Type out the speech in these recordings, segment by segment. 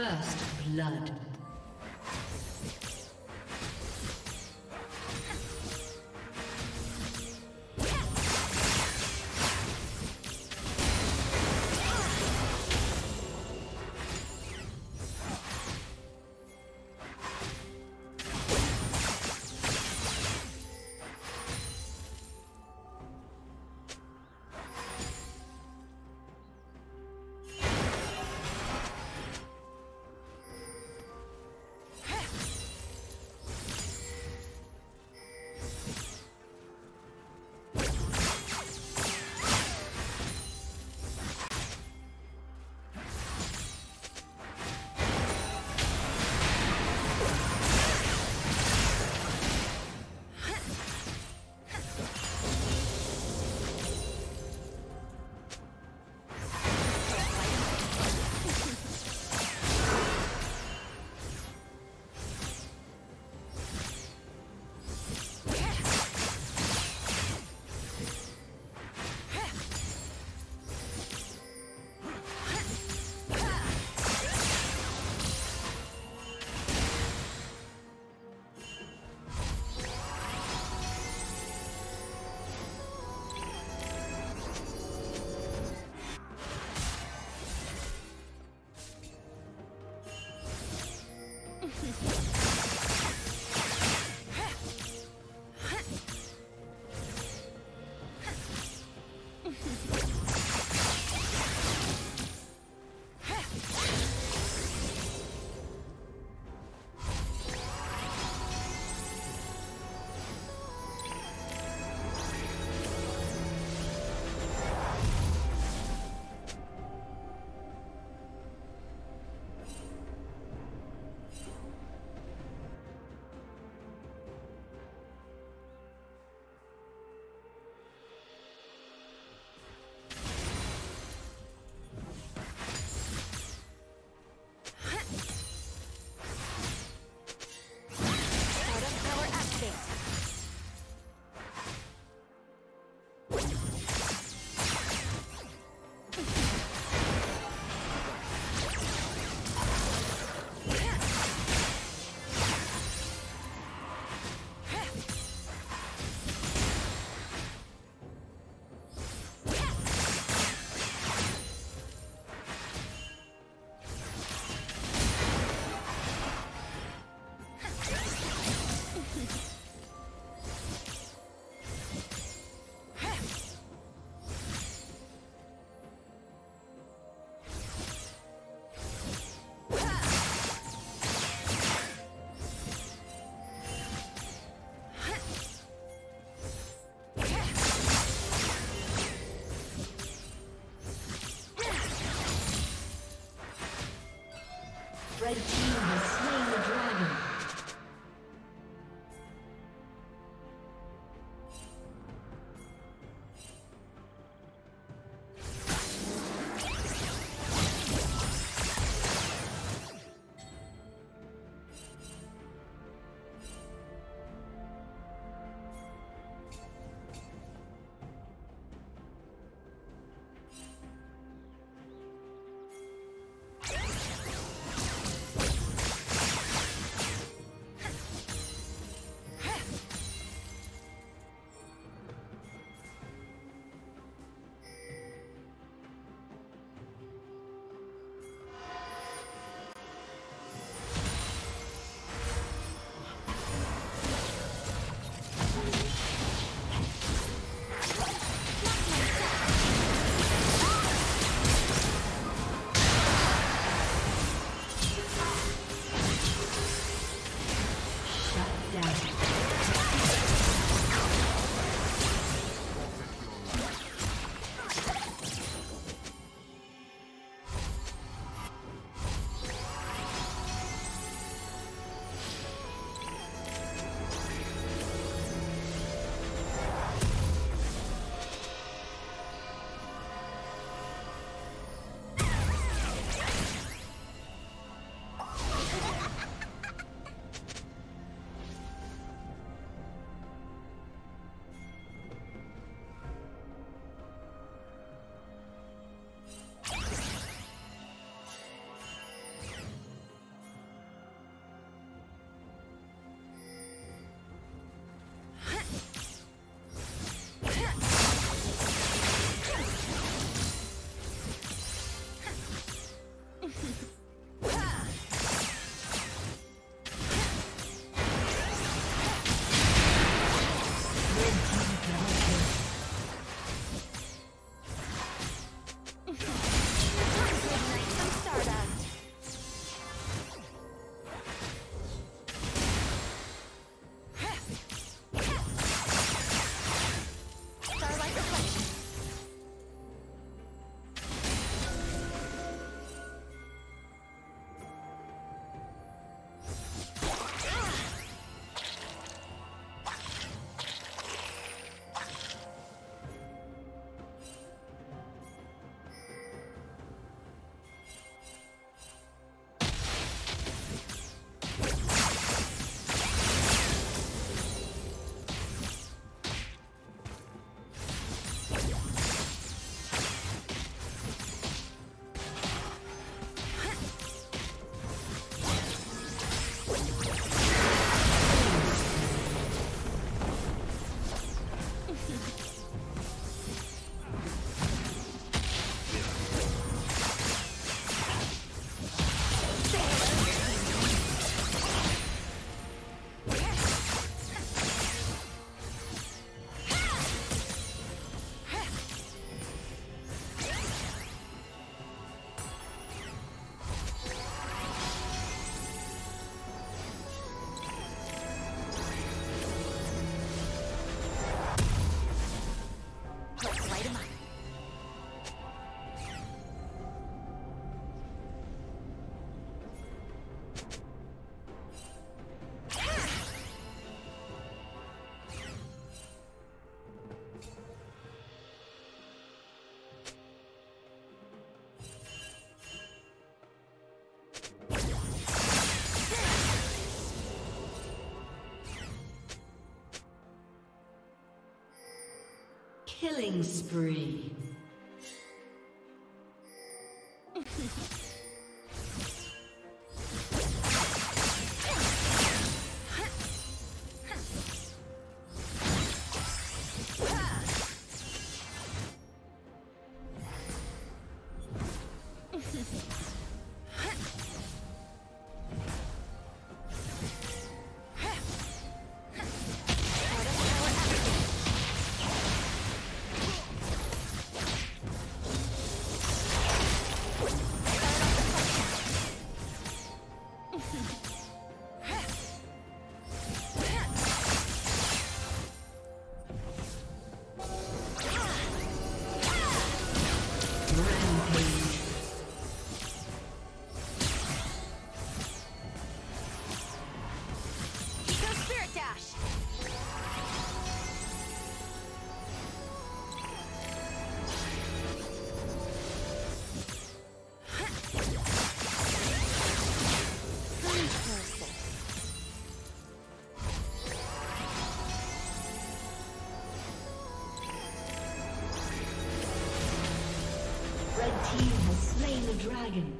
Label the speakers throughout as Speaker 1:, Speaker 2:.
Speaker 1: First blood. Killing spree. Dragon.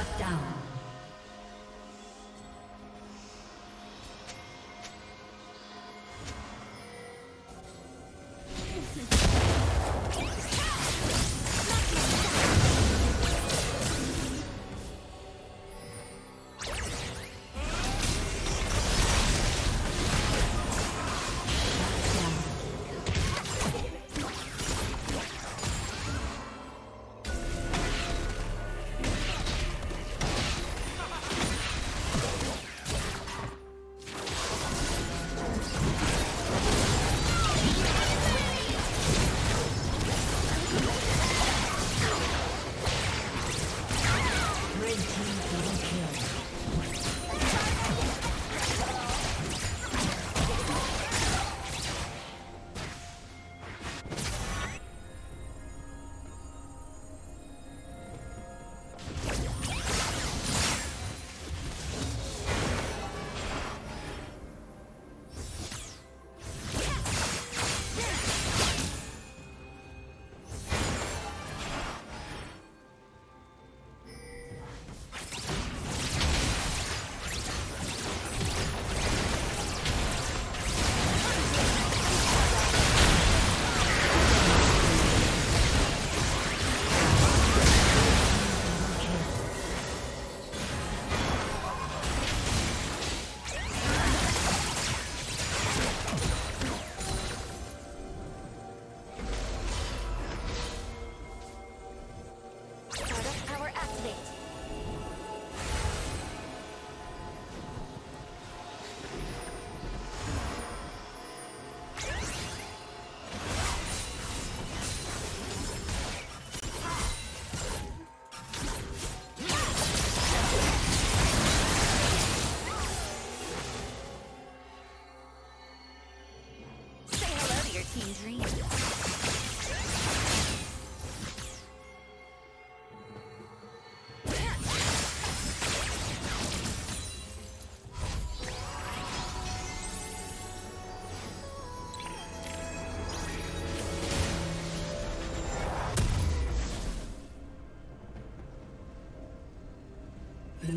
Speaker 1: Shut down.